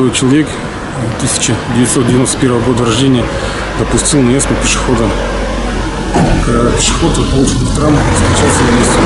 молодой человек 1991 года рождения допустил наезд на пешехода. Пешеход получил травму, скончался на месте.